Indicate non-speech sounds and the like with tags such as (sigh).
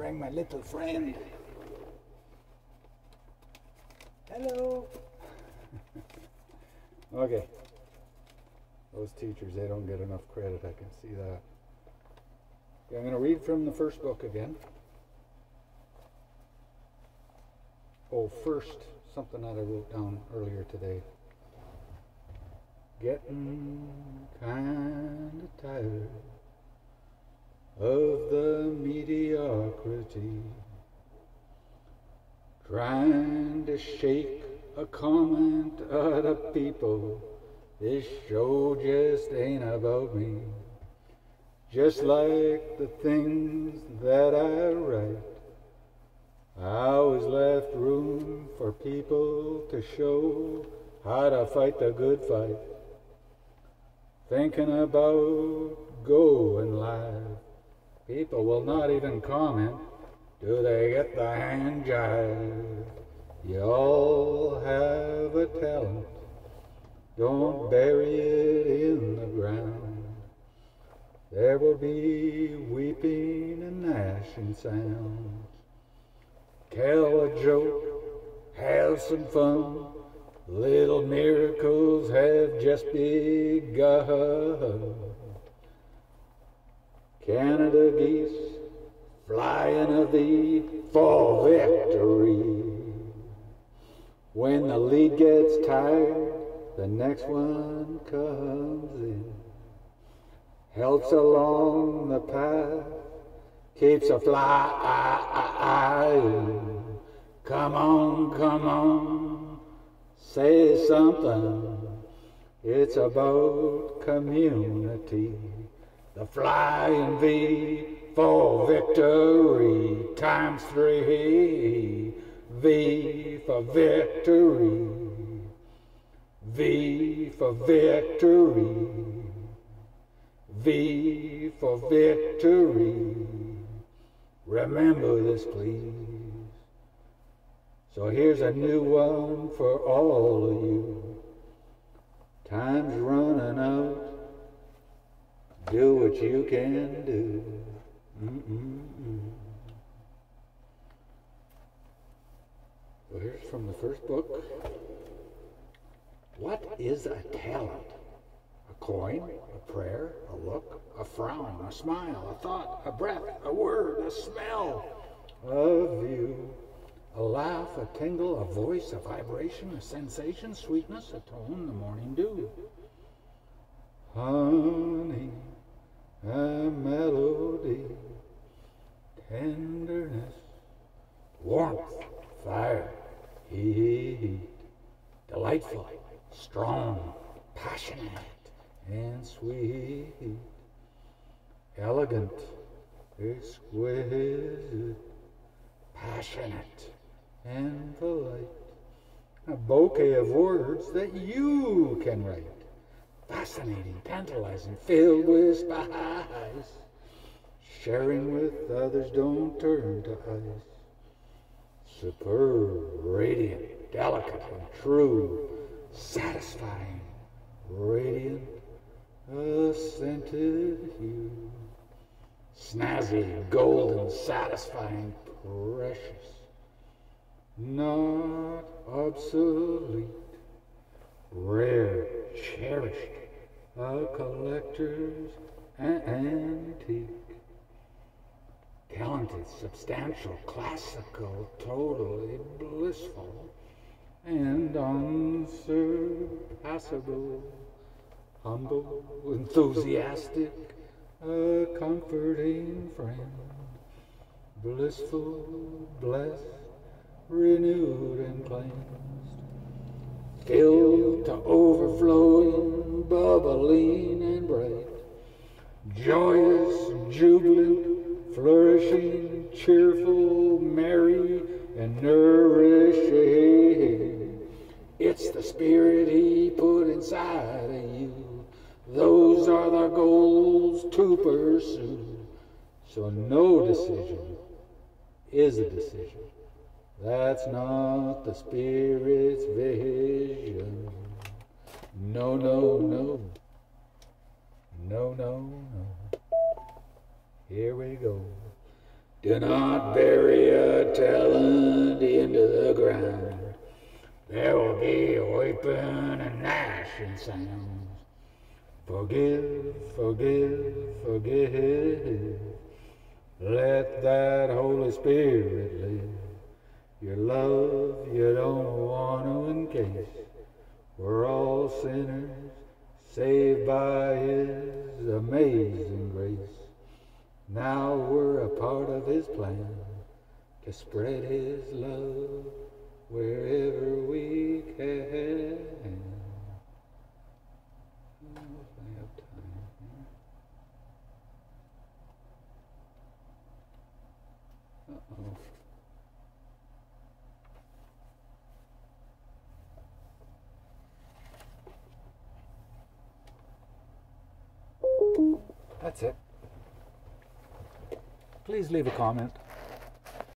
bring my little friend. Hello. (laughs) okay. Those teachers, they don't get enough credit. I can see that. Okay, I'm going to read from the first book again. Oh, first, something that I wrote down earlier today. Getting kind of tired of the mediocrity. Trying to shake a comment out of people. This show just ain't about me. Just like the things that I write. I always left room for people to show how to fight the good fight. Thinking about going live. People will not even comment. Do they get the hand jive? You all have a talent. Don't bury it in the ground. There will be weeping and gnashing sounds. Tell a joke, have some fun. Little miracles have just begun. Canada geese flying of thee for victory. When the lead gets tired, the next one comes in. Helps along the path, keeps a fly. Come on, come on, say something. It's about community. The flying V for victory times three. V for victory. V for victory. V for victory. Remember this, please. So here's a new one for all of you. Time's running out. Do what you can do. Mm-mm-mm. Here's from the first book. What is a talent? A coin, a prayer, a look, a frown, a smile, a thought, a breath, a word, a smell, a view, a laugh, a tingle, a voice, a vibration, a sensation, sweetness, a tone, the morning dew. Honey, a melody, tenderness, warmth, fire, heat, delightful, strong, passionate, and sweet, elegant, exquisite, passionate, and polite. A bouquet of words that you can write. Fascinating, tantalizing, filled with spice. Sharing with others, don't turn to ice. Superb, radiant, delicate, and true. Satisfying, radiant, a scented hue. Snazzy, golden, satisfying, precious. Not obsolete, rare, cherished, a collector's antique. Talented, substantial, classical, totally blissful, and unsurpassable, humble, enthusiastic, a comforting friend, blissful, blessed, renewed and cleansed, filled to overflowing, bubbling and bright, joyous, jubilant, flourishing, cheerful, merry, and nourishing. It's the spirit he put inside of you. Those are the goals to pursue. So no decision is a decision. That's not the Spirit's vision. No, no, no. No, no, no. Here we go. Do not bury a talent into the ground. There will be weeping and gnashing sounds. Forgive, forgive, forgive. Let that Holy Spirit live. Your love you don't want to encase. We're all sinners saved by His amazing grace. Now we're a part of His plan to spread His love wherever we can. Uh-oh. That's it. Please leave a comment.